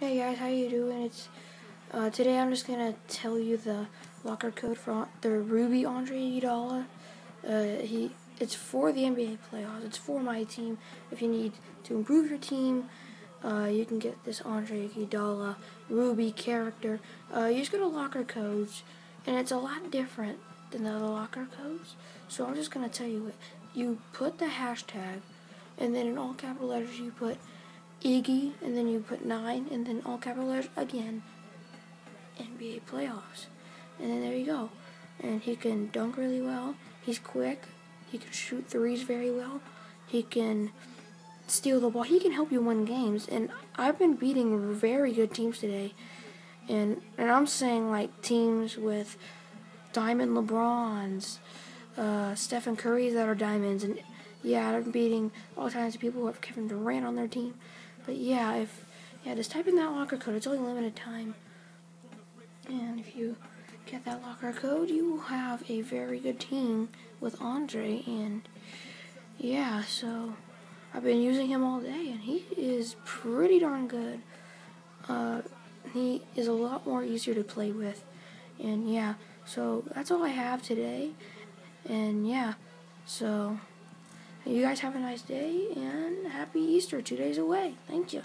Hey guys, how you doing? It's uh, today. I'm just gonna tell you the locker code for the Ruby Andre Iguodala. Uh, he it's for the NBA playoffs. It's for my team. If you need to improve your team, uh, you can get this Andre Iguodala Ruby character. Uh, you just go to locker codes, and it's a lot different than the other locker codes. So I'm just gonna tell you it. You put the hashtag, and then in all capital letters you put Iggy, and then you put nine, and then all capital letters again, NBA playoffs. And then there you go. And he can dunk really well. He's quick. He can shoot threes very well. He can steal the ball. He can help you win games. And I've been beating very good teams today. And and I'm saying like teams with diamond LeBrons, uh, Stephen Curry's that are diamonds, and yeah, I'm beating all kinds of people who have Kevin Durant on their team. But yeah, if yeah, just type in that locker code. It's only limited time. And if you get that locker code, you will have a very good team with Andre. And yeah, so I've been using him all day, and he is pretty darn good. Uh, he is a lot more easier to play with. And yeah, so that's all I have today. And yeah, so. You guys have a nice day and happy Easter, two days away. Thank you.